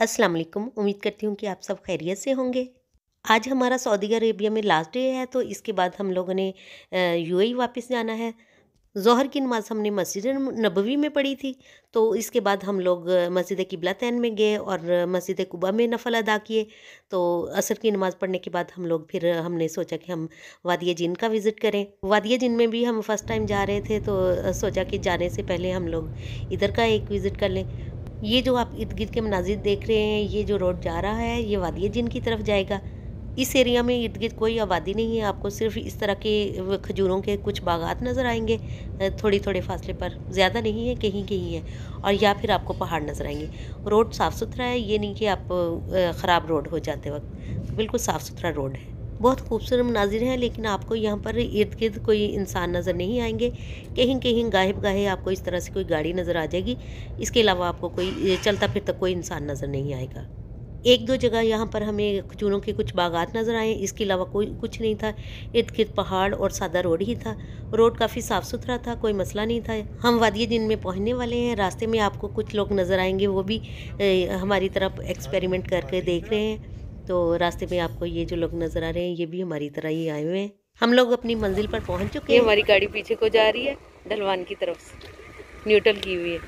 अस्सलाम वालेकुम उम्मीद करती हूँ कि आप सब खैरियत से होंगे। आज हमारा सऊदी अरेबिया में लास्ट डे है तो इसके बाद हम लोगों ने यूएई वापस जाना है। जहर की नमाज़ हमने मस्जिद नबवी में पढ़ी थी तो इसके बाद हम लोग मस्जिद किबला तैन में गए और मस्जिद कुबा में नफल अदा किए। तो असर की नमाज़ पढ़ने के बाद हम लोग फिर हमने सोचा कि हम वादिया जिन का विज़िट करें। वादिया जिन में भी हम फ़र्स्ट टाइम जा रहे थे तो सोचा कि जाने से पहले हम लोग इधर का एक विज़िट कर लें। ये जो आप इर्द गिर्द के मनाजिर देख रहे हैं, ये जो रोड जा रहा है, ये वादिया जिन की तरफ़ जाएगा। इस एरिया में इर्द गिर्द कोई आबादी नहीं है, आपको सिर्फ़ इस तरह के खजूरों के कुछ बागात नज़र आएँगे। थोड़ी थोड़े फासले पर ज़्यादा नहीं है, कहीं कहीं है और या फिर आपको पहाड़ नज़र आएँगे। रोड साफ़ सुथरा है, ये नहीं कि आप ख़राब रोड हो जाते वक्त। बिल्कुल साफ़ सुथरा रोड है। बहुत खूबसूरत मनाजिर हैं, लेकिन आपको यहाँ पर इर्द गिर्द कोई इंसान नज़र नहीं आएँगे। कहीं कहीं गाहिब गाहे आपको इस तरह से कोई गाड़ी नज़र आ जाएगी। इसके अलावा आपको कोई चलता फिरता कोई इंसान नज़र नहीं आएगा। एक दो जगह यहाँ पर हमें खजूरों के कुछ बागात नज़र आए। इसके अलावा कोई, कुछ नहीं था। इर्द गिर्द पहाड़ और सादा रोड ही था। रोड काफ़ी साफ़ सुथरा था, कोई मसला नहीं था। हम वादिया जिन में पहुँचने वाले हैं। रास्ते में आपको कुछ लोग नज़र आएँगे, वो भी हमारी तरफ़ एक्सपेरिमेंट करके देख रहे हैं। तो रास्ते में आपको ये जो लोग नज़र आ रहे हैं ये भी हमारी तरह ही आए हुए हैं। हम लोग अपनी मंजिल पर पहुँच चुके हैं। हमारी गाड़ी पीछे को जा रही है ढलवान की तरफ़ से। न्यूट्रल की हुई है।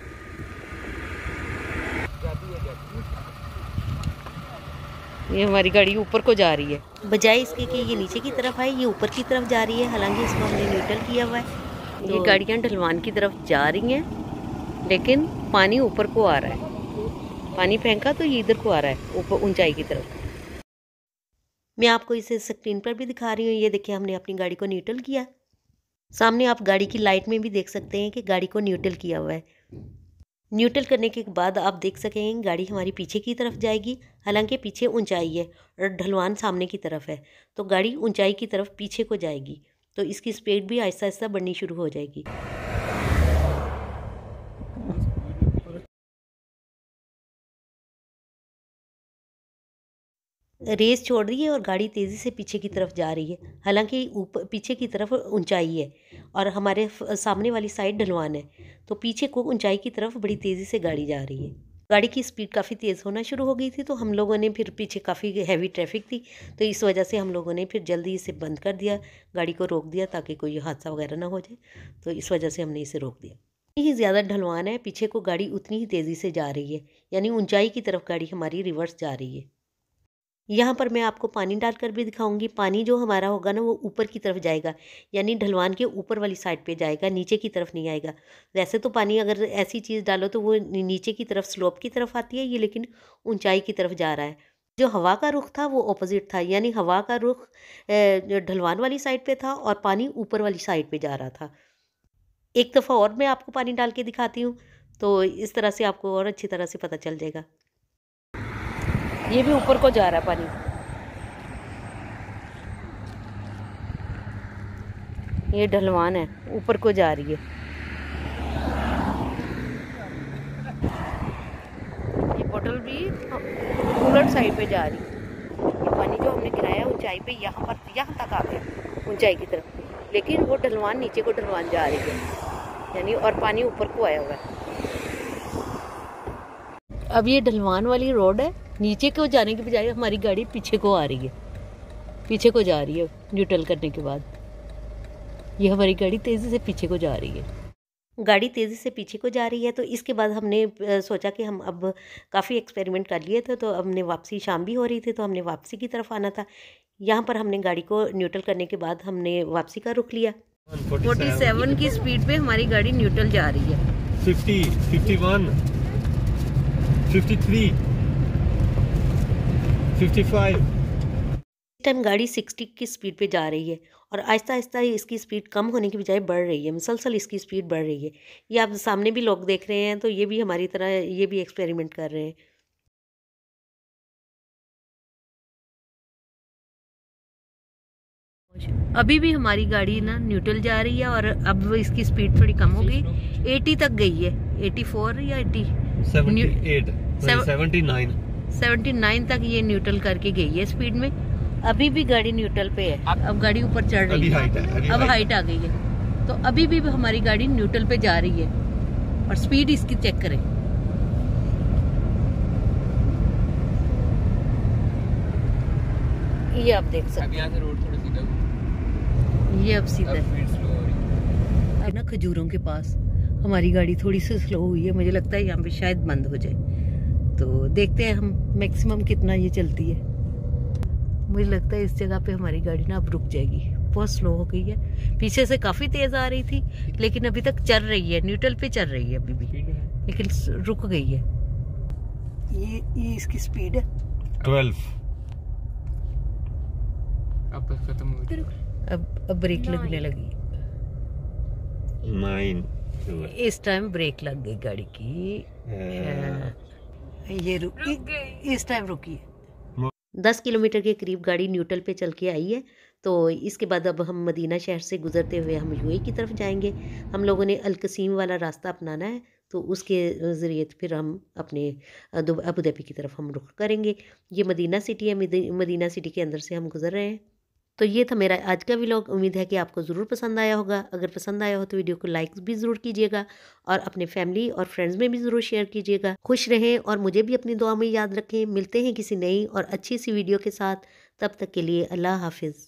ये हमारी गाड़ी ऊपर को जा रही है। बजाय इसके कि ये नीचे की तरफ़ आए ये ऊपर की तरफ़ जा रही है। हालाँकि इसको हमने न्यूट्रल किया हुआ है। तो ये गाड़ियाँ ढलवान की तरफ़ जा रही हैं लेकिन पानी ऊपर को आ रहा है। पानी फेंका तो ये इधर को आ रहा है ऊपर ऊंचाई की तरफ़। मैं आपको इसे स्क्रीन पर भी दिखा रही हूँ। ये देखिए, हमने अपनी गाड़ी को न्यूट्रल किया। सामने आप गाड़ी की लाइट में भी देख सकते हैं कि गाड़ी को न्यूट्रल किया हुआ है। न्यूट्रल करने के बाद आप देख सकेंगे, गाड़ी हमारी पीछे की तरफ़ जाएगी। हालाँकि पीछे ऊंचाई है और ढलवान सामने की तरफ़ है तो गाड़ी ऊंचाई की तरफ़ पीछे को जाएगी तो इसकी स्पीड भी आहिस्ता आहिस्ता बढ़नी शुरू हो जाएगी। रेस छोड़ रही है और गाड़ी तेज़ी से पीछे की तरफ़ जा रही है। हालाँकि ऊपर पीछे की तरफ़ ऊंचाई है और हमारे सामने वाली साइड ढलवान है तो पीछे को ऊंचाई की तरफ़ बड़ी तेज़ी से गाड़ी जा रही है। गाड़ी की स्पीड काफ़ी तेज़ होना शुरू हो गई थी तो हम लोगों ने फिर पीछे काफ़ी हैवी ट्रैफ़िक थी तो इस वजह से हम लोगों ने फिर जल्दी इसे बंद कर दिया, गाड़ी को रोक दिया ताकि कोई हादसा वगैरह ना हो जाए तो इस वजह से हमने इसे रोक दिया। ही ज़्यादा ढलवान है, पीछे को गाड़ी उतनी ही तेज़ी से जा रही है, यानी ऊंचाई की तरफ़ गाड़ी हमारी रिवर्स जा रही है। यहाँ पर मैं आपको पानी डालकर भी दिखाऊँगी। पानी जो हमारा होगा ना, वो ऊपर की तरफ़ जाएगा, यानी ढलवान के ऊपर वाली साइड पे जाएगा, नीचे की तरफ़ नहीं आएगा। वैसे तो पानी अगर ऐसी चीज़ डालो तो वो नीचे की तरफ़ स्लोप की तरफ़ आती है ये, लेकिन ऊंचाई की तरफ़ जा रहा है। जो हवा का रुख था, वो अपोजिट था, यानी हवा का रुख ढलवान वाली साइड पर था और पानी ऊपर वाली साइड पर जा रहा था। एक दफ़ा और मैं आपको पानी डाल के दिखाती हूँ तो इस तरह से आपको और अच्छी तरह से पता चल जाएगा। ये भी ऊपर को जा रहा है पानी। ये ढलवान है, ऊपर को जा रही है। ये बोतल भी उलट साइड पे जा रही। है ये पानी जो हमने गिराया, ऊंचाई पे यहाँ पर, यहाँ तक आ गया, ऊंचाई की तरफ़। लेकिन वो ढलवान, नीचे को ढलवान जा रही है। यानी और पानी ऊपर को आया हुआ है। अब ये ढलवान वाली रोड है। नीचे को जाने के बजाय हमारी गाड़ी पीछे को आ रही है? पीछे को जा रही है न्यूट्रल करने के बाद। ये हमारी गाड़ी तेज़ी से पीछे को जा रही है। गाड़ी तेज़ी से पीछे को जा रही है तो इसके बाद हमने सोचा कि हम अब काफ़ी एक्सपेरिमेंट कर लिए थे तो हमने वापसी शाम भी हो रही थी तो हमने वापसी की तरफ़ आना था। यहाँ पर हमने गाड़ी को न्यूट्रल करने के बाद हमने वापसी का रुख लिया। फोर्टी सेवन की स्पीड पे हमारी गाड़ी न्यूट्रल जा रही है। Fifty fifty one. Fifty three. 55 time गाड़ी 60 की स्पीड पे जा रही है और आहिस्ता आहिस्ता इसकी स्पीड कम होने की बजाय बढ़ रही है। मुसलसल इसकी स्पीड बढ़ रही है। ये आप सामने भी लोग देख रहे हैं तो ये भी हमारी तरह ये भी एक्सपेरिमेंट कर रहे हैं। अभी भी हमारी गाड़ी ना न्यूट्रल जा रही है और अब इसकी स्पीड थोड़ी कम हो गई। 80 तक गई है। 84 या 80 78 79 79 तक ये न्यूट्रल करके गई है स्पीड में। अभी भी गाड़ी न्यूट्रल पे है। अब गाड़ी ऊपर चढ़ रही है। अब हाइट आ गई है। तो अभी भी हमारी गाड़ी न्यूट्रल पे जा रही है। और स्पीड इसकी चेक करें। ये आप देख सकते ये अब सीधा है ना खजूरों के पास हमारी गाड़ी थोड़ी सी स्लो हुई है। मुझे लगता है यहाँ पे शायद बंद हो जाए। तो देखते हैं हम मैक्सिमम कितना ये चलती है। मुझे लगता है इस जगह पे हमारी गाड़ी ना अब रुक जाएगी। बहुत स्लो हो गई है। पीछे से काफ़ी तेज़ आ रही थी लेकिन अभी तक चल रही है न्यूट्रल पे चल रही है अभी भी। लेकिन रुक गई है। ये ये इसकी स्पीड है? 12 अब खत्म हो गई। अब अब ब्रेक लगने लगी। 9 इस टाइम ब्रेक लग गई गाड़ी की। हाँ, ये रुक इस टाइम रुकी है दस किलोमीटर के करीब गाड़ी न्यूट्रल पे चल के आई है तो इसके बाद अब हम मदीना शहर से गुजरते हुए हम यूएई की तरफ़ जाएँगे। हम लोगों ने अलकसीम वाला रास्ता अपनाना है तो उसके ज़रिए फिर हम अपने अबू धाबी की तरफ़ हम रुख करेंगे। ये मदीना सिटी है मदीना सिटी के अंदर से हम गुजर रहे हैं। तो ये था मेरा आज का व्लॉग उम्मीद है कि आपको ज़रूर पसंद आया होगा। अगर पसंद आया हो तो वीडियो को लाइक भी ज़रूर कीजिएगा और अपने फैमिली और फ्रेंड्स में भी ज़रूर शेयर कीजिएगा। खुश रहें और मुझे भी अपनी दुआ में याद रखें। मिलते हैं किसी नई और अच्छी सी वीडियो के साथ। तब तक के लिए अल्लाह हाफिज़।